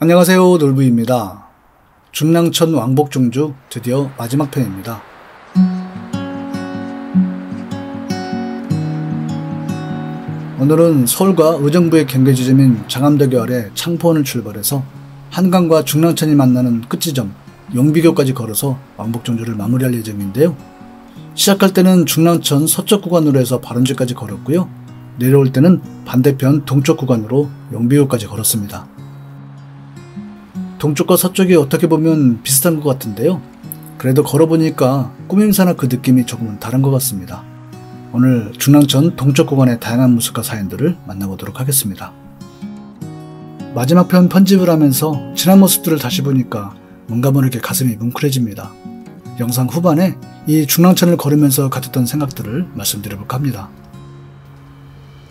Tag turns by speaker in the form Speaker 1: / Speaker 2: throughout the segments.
Speaker 1: 안녕하세요 놀부입니다. 중랑천 왕복 중주 드디어 마지막 편입니다. 오늘은 서울과 의정부의 경계 지점인 장암대교 아래 창포원을 출발해서 한강과 중랑천이 만나는 끝지점 용비교까지 걸어서 왕복 중주를 마무리할 예정인데요. 시작할 때는 중랑천 서쪽 구간으로 해서 발원지까지 걸었고요. 내려올 때는 반대편 동쪽 구간으로 용비교까지 걸었습니다. 동쪽과 서쪽이 어떻게 보면 비슷한 것 같은데요. 그래도 걸어보니까 꾸밈새나 그 느낌이 조금은 다른 것 같습니다. 오늘 중랑천 동쪽 구간의 다양한 모습과 사연들을 만나보도록 하겠습니다. 마지막 편 편집을 하면서 지난 모습들을 다시 보니까 뭔가 모르게 가슴이 뭉클해집니다. 영상 후반에 이 중랑천을 걸으면서 가졌던 생각들을 말씀드려볼까 합니다.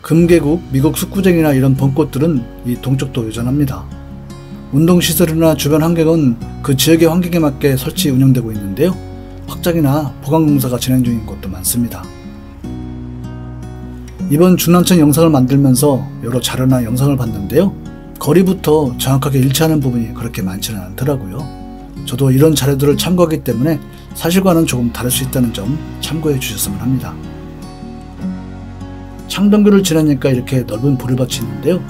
Speaker 1: 금계국, 미국 숙구쟁이나 이런 벚꽃들은 이 동쪽도 여전합니다. 운동시설이나 주변 환경은 그 지역의 환경에 맞게 설치 운영되고 있는데요. 확장이나 보강공사가 진행 중인 곳도 많습니다. 이번 중랑천 영상을 만들면서 여러 자료나 영상을 봤는데요. 거리부터 정확하게 일치하는 부분이 그렇게 많지는 않더라고요. 저도 이런 자료들을 참고하기 때문에 사실과는 조금 다를 수 있다는 점 참고해 주셨으면 합니다. 창동교를 지나니까 이렇게 넓은 보리밭이 있는데요.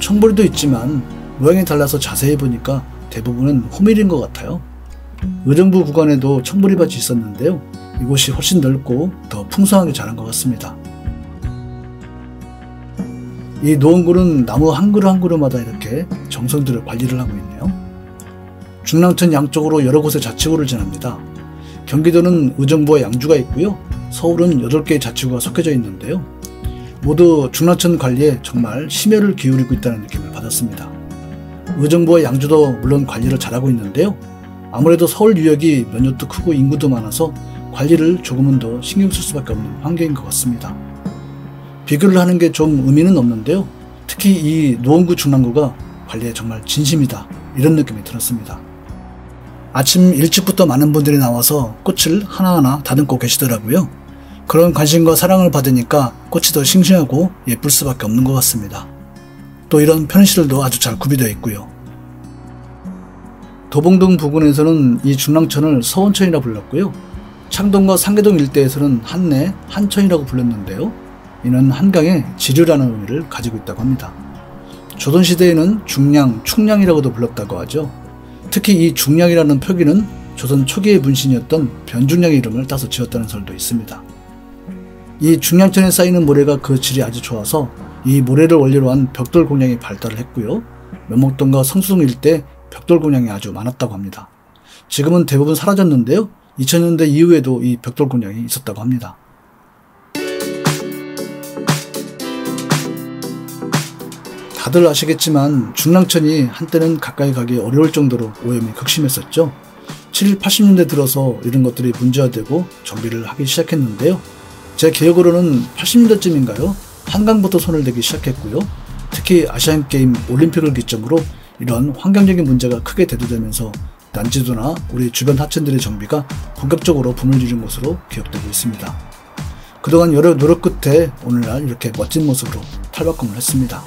Speaker 1: 청보리도 있지만 모양이 달라서 자세히 보니까 대부분은 호밀인 것 같아요. 의정부 구간에도 청보리밭이 있었는데요. 이곳이 훨씬 넓고 더 풍성하게 자란 것 같습니다. 이 노원굴은 나무 한 그루 한 그루마다 이렇게 정성들을 관리를 하고 있네요. 중랑천 양쪽으로 여러 곳의 자치구를 지납니다. 경기도는 의정부와 양주가 있고요. 서울은 8개의 자치구가 섞여져 있는데요. 모두 중랑천 관리에 정말 심혈을 기울이고 있다는 느낌을 받았습니다. 의정부와 양주도 물론 관리를 잘하고 있는데요. 아무래도 서울 유역이 면역도 크고 인구도 많아서 관리를 조금은 더 신경 쓸 수밖에 없는 환경인 것 같습니다. 비교를 하는 게 좀 의미는 없는데요. 특히 이 노원구 중랑구가 관리에 정말 진심이다. 이런 느낌이 들었습니다. 아침 일찍부터 많은 분들이 나와서 꽃을 하나하나 다듬고 계시더라고요. 그런 관심과 사랑을 받으니까 꽃이 더 싱싱하고 예쁠 수밖에 없는 것 같습니다. 또 이런 편의시설도 아주 잘 구비되어 있고요. 도봉동 부근에서는 이 중랑천을 서원천이라 불렀고요. 창동과 상계동 일대에서는 한내, 한천이라고 불렀는데요. 이는 한강의 지류라는 의미를 가지고 있다고 합니다. 조선시대에는 중량, 충량이라고도 불렀다고 하죠. 특히 이 중량이라는 표기는 조선 초기의 문신이었던 변중량의 이름을 따서 지었다는 설도 있습니다. 이 중량천에 쌓이는 모래가 그 질이 아주 좋아서 이 모래를 원료로 한 벽돌 공양이 발달을 했고요. 면목동과 성수동 일대 벽돌 공양이 아주 많았다고 합니다. 지금은 대부분 사라졌는데요. 2000년대 이후에도 이 벽돌 공양이 있었다고 합니다. 다들 아시겠지만 중랑천이 한때는 가까이 가기 어려울 정도로 오염이 극심했었죠. 7, 80년대 들어서 이런 것들이 문제화되고 정비를 하기 시작했는데요. 제 기억으로는 80년대쯤인가요? 한강부터 손을 대기 시작했고요. 특히 아시안게임 올림픽을 기점으로 이런 환경적인 문제가 크게 대두되면서 난지도나 우리 주변 하천들의 정비가 본격적으로 붐을 들인 것으로 기억되고 있습니다. 그동안 여러 노력 끝에 오늘날 이렇게 멋진 모습으로 탈바꿈을 했습니다.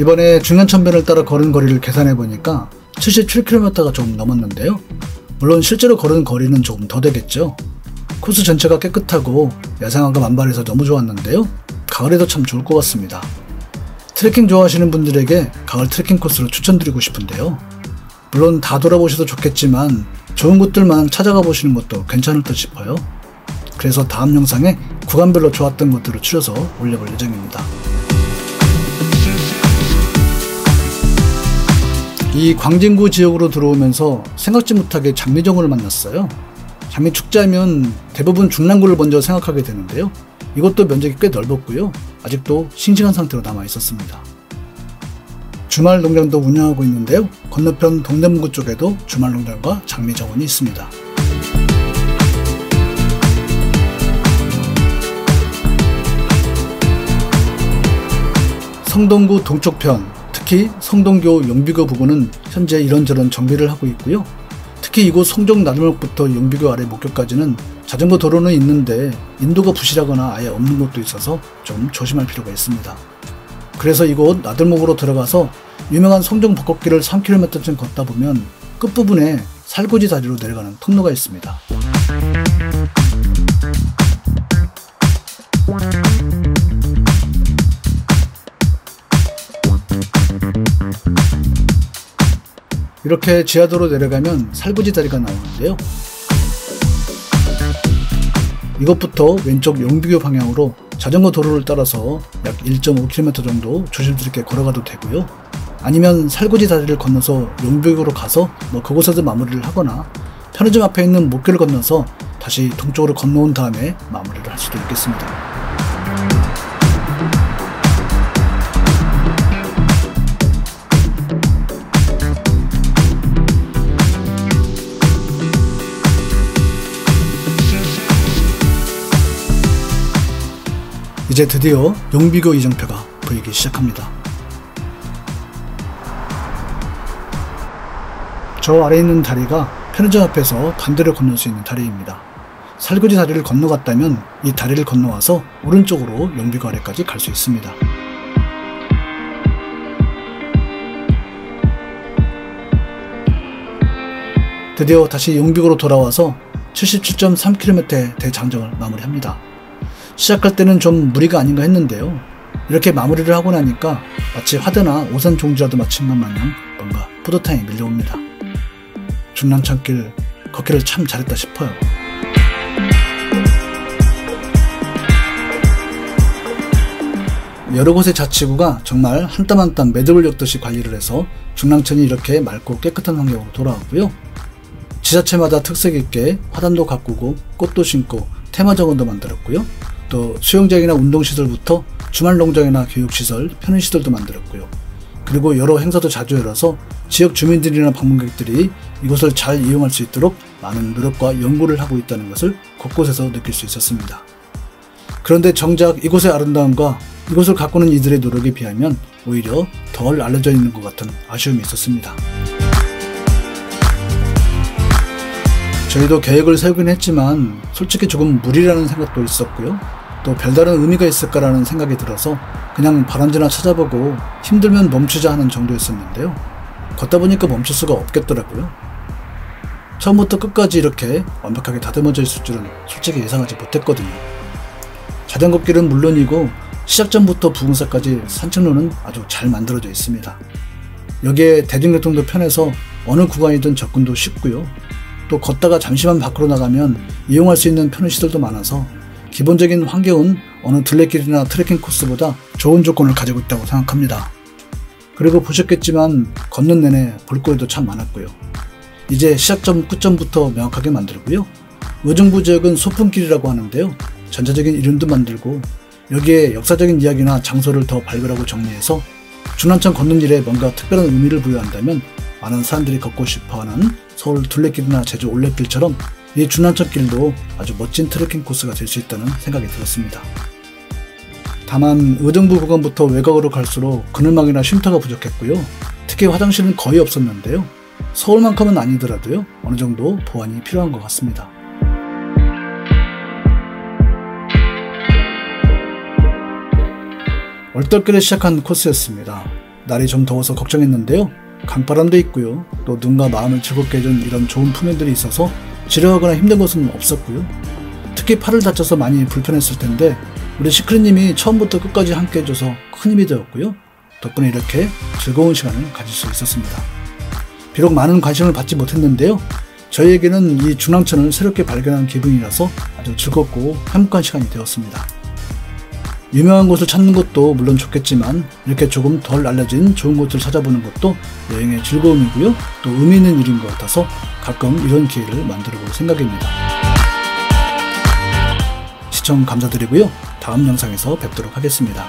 Speaker 1: 이번에 중년천변을 따라 걸은 거리를 계산해 보니까 77km가 조금 넘었는데요. 물론 실제로 걸은 거리는 조금 더 되겠죠. 코스 전체가 깨끗하고 야생화가 만발해서 너무 좋았는데요. 가을에도 참 좋을 것 같습니다. 트레킹 좋아하시는 분들에게 가을 트레킹 코스를 추천드리고 싶은데요. 물론 다 돌아보셔도 좋겠지만 좋은 곳들만 찾아가 보시는 것도 괜찮을 듯 싶어요. 그래서 다음 영상에 구간별로 좋았던 것들을 추려서 올려볼 예정입니다. 이 광진구 지역으로 들어오면서 생각지 못하게 장미정원을 만났어요. 장미 축제하면 대부분 중랑구를 먼저 생각하게 되는데요. 이것도 면적이 꽤 넓었고요. 아직도 싱싱한 상태로 남아 있었습니다. 주말 농장도 운영하고 있는데요. 건너편 동대문구 쪽에도 주말 농장과 장미 정원이 있습니다. 성동구 동쪽편, 특히 성동교 용비교 부근은 현재 이런저런 정비를 하고 있고요. 특히 이곳 송정 나들목부터 용비교 아래 목교까지는 자전거 도로는 있는데 인도가 부실하거나 아예 없는 곳도 있어서 좀 조심할 필요가 있습니다. 그래서 이곳 나들목으로 들어가서 유명한 성정 벚꽃길을 3km쯤 걷다 보면 끝부분에 살구지 다리로 내려가는 통로가 있습니다. 이렇게 지하도로 내려가면 살구지 다리가 나오는데요. 이것부터 왼쪽 용비교 방향으로 자전거 도로를 따라서 약 1.5km 정도 조심스럽게 걸어가도 되고요. 아니면 살구지 다리를 건너서 용비교로 가서 뭐 그곳에서 마무리를 하거나 편의점 앞에 있는 목길을 건너서 다시 동쪽으로 건너온 다음에 마무리를 할 수도 있겠습니다. 이제 드디어 용비교 이정표가 보이기 시작합니다. 저 아래 있는 다리가 편의점 앞에서 반대로 건널 수 있는 다리입니다. 살구지 다리를 건너갔다면 이 다리를 건너와서 오른쪽으로 용비교 아래까지 갈 수 있습니다. 드디어 다시 용비교로 돌아와서 77.3km의 대장정을 마무리합니다. 시작할 때는 좀 무리가 아닌가 했는데요. 이렇게 마무리를 하고 나니까 마치 화드나 오산 종지라도 마친 것 마냥 뭔가 뿌듯함이 밀려옵니다. 중랑천길 걷기를 참 잘했다 싶어요. 여러 곳의 자치구가 정말 한 땀 한 땀 매듭을 엮듯이 관리를 해서 중랑천이 이렇게 맑고 깨끗한 환경으로 돌아왔고요. 지자체마다 특색 있게 화단도 가꾸고 꽃도 심고 테마 정원도 만들었고요. 또 수영장이나 운동시설부터 주말 농장이나 교육시설, 편의시설도 만들었고요. 그리고 여러 행사도 자주 열어서 지역 주민들이나 방문객들이 이곳을 잘 이용할 수 있도록 많은 노력과 연구를 하고 있다는 것을 곳곳에서 느낄 수 있었습니다. 그런데 정작 이곳의 아름다움과 이곳을 가꾸는 이들의 노력에 비하면 오히려 덜 알려져 있는 것 같은 아쉬움이 있었습니다. 저희도 계획을 세우긴 했지만 솔직히 조금 무리라는 생각도 있었고요. 또 별다른 의미가 있을까라는 생각이 들어서 그냥 바람지나 찾아보고 힘들면 멈추자 하는 정도였었는데요. 걷다 보니까 멈출 수가 없겠더라고요. 처음부터 끝까지 이렇게 완벽하게 다듬어져 있을 줄은 솔직히 예상하지 못했거든요. 자전거 길은 물론이고 시작전부터 부근사까지 산책로는 아주 잘 만들어져 있습니다. 여기에 대중교통도 편해서 어느 구간이든 접근도 쉽고요. 또 걷다가 잠시만 밖으로 나가면 이용할 수 있는 편의시설도 많아서 기본적인 환경은 어느 둘레길이나 트레킹 코스보다 좋은 조건을 가지고 있다고 생각합니다. 그리고 보셨겠지만 걷는 내내 볼거리도 참 많았고요. 이제 시작점 끝점부터 명확하게 만들고요. 의정부 지역은 소풍길이라고 하는데요. 전체적인 이름도 만들고 여기에 역사적인 이야기나 장소를 더 발굴하고 정리해서 중난천 걷는 일에 뭔가 특별한 의미를 부여한다면 많은 사람들이 걷고 싶어하는 서울 둘레길이나 제주 올레길처럼 이 중난천길도 아주 멋진 트레킹 코스가 될 수 있다는 생각이 들었습니다. 다만 의정부 구간부터 외곽으로 갈수록 그늘막이나 쉼터가 부족했고요. 특히 화장실은 거의 없었는데요. 서울만큼은 아니더라도요. 어느 정도 보완이 필요한 것 같습니다. 얼떨결에 시작한 코스였습니다. 날이 좀 더워서 걱정했는데요. 강바람도 있고요. 또 눈과 마음을 즐겁게 해준 이런 좋은 풍경들이 있어서 지루하거나 힘든 것은 없었고요. 특히 팔을 다쳐서 많이 불편했을 텐데 우리 시크릿님이 처음부터 끝까지 함께 해줘서 큰 힘이 되었고요. 덕분에 이렇게 즐거운 시간을 가질 수 있었습니다. 비록 많은 관심을 받지 못했는데요. 저희에게는 이 중랑천을 새롭게 발견한 기분이라서 아주 즐겁고 행복한 시간이 되었습니다. 유명한 곳을 찾는 것도 물론 좋겠지만 이렇게 조금 덜 알려진 좋은 곳을 찾아보는 것도 여행의 즐거움이고요. 또 의미 있는 일인 것 같아서 가끔 이런 기회를 만들어 볼 생각입니다. 시청 감사드리고요. 다음 영상에서 뵙도록 하겠습니다.